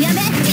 やめ。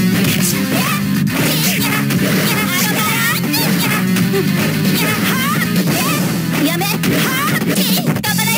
では